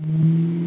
Mm-hmm.